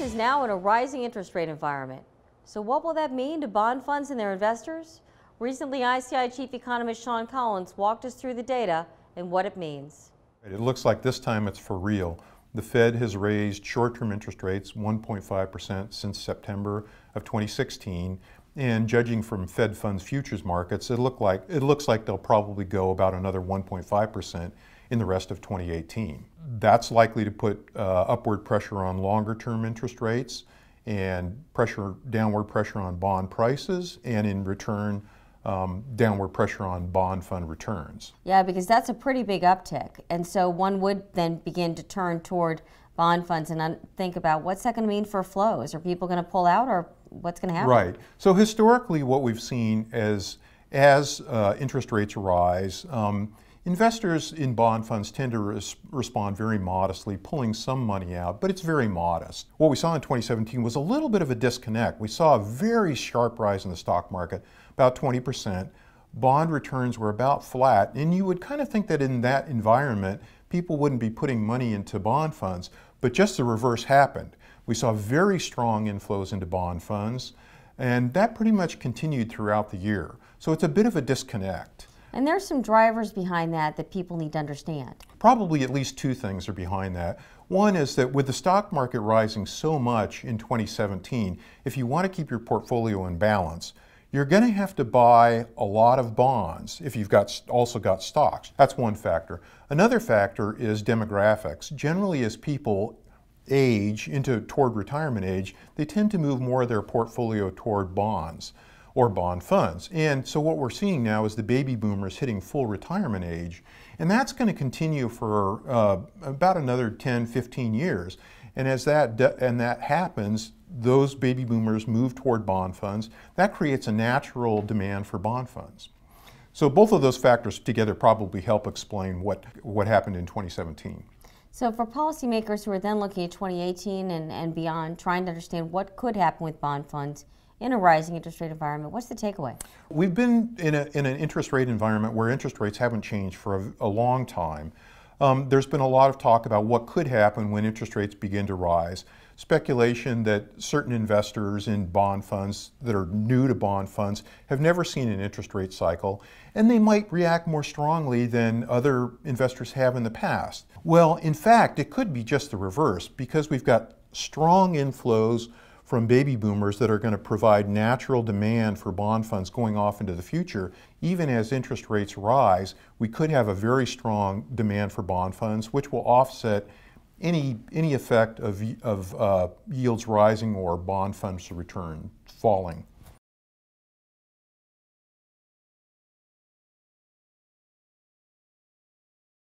Is now in a rising interest rate environment. So what will that mean to bond funds and their investors? Recently, ICI Chief Economist Sean Collins walked us through the data and what it means. It looks like this time it's for real. The Fed has raised short-term interest rates 1.5% since September of 2016, and judging from Fed funds futures markets, it, look like, it looks like they'll probably go about another 1.5% in the rest of 2018. That's likely to put uh, upward pressure on longer term interest rates and pressure, downward pressure on bond prices, and in return, um, downward pressure on bond fund returns. Yeah, because that's a pretty big uptick. And so one would then begin to turn toward bond funds and think about what's that going to mean for flows? Are people going to pull out or what's going to happen? Right. So historically, what we've seen is as uh, interest rates rise, um, Investors in bond funds tend to res respond very modestly, pulling some money out, but it's very modest. What we saw in 2017 was a little bit of a disconnect. We saw a very sharp rise in the stock market, about 20%. Bond returns were about flat, and you would kind of think that in that environment, people wouldn't be putting money into bond funds, but just the reverse happened. We saw very strong inflows into bond funds, and that pretty much continued throughout the year. So it's a bit of a disconnect. And there's some drivers behind that that people need to understand. Probably at least two things are behind that. One is that with the stock market rising so much in 2017, if you want to keep your portfolio in balance, you're going to have to buy a lot of bonds if you've got also got stocks. That's one factor. Another factor is demographics. Generally, as people age into toward retirement age, they tend to move more of their portfolio toward bonds or bond funds. And so what we're seeing now is the baby boomers hitting full retirement age, and that's going to continue for uh, about another 10, 15 years. And as that and that happens, those baby boomers move toward bond funds. That creates a natural demand for bond funds. So both of those factors together probably help explain what, what happened in 2017. So for policymakers who are then looking at 2018 and, and beyond, trying to understand what could happen with bond funds, in a rising interest rate environment. What's the takeaway? We've been in, a, in an interest rate environment where interest rates haven't changed for a, a long time. Um, there's been a lot of talk about what could happen when interest rates begin to rise. Speculation that certain investors in bond funds that are new to bond funds have never seen an interest rate cycle, and they might react more strongly than other investors have in the past. Well, in fact, it could be just the reverse because we've got strong inflows from baby boomers that are going to provide natural demand for bond funds going off into the future, even as interest rates rise, we could have a very strong demand for bond funds, which will offset any, any effect of, of uh, yields rising or bond funds return falling.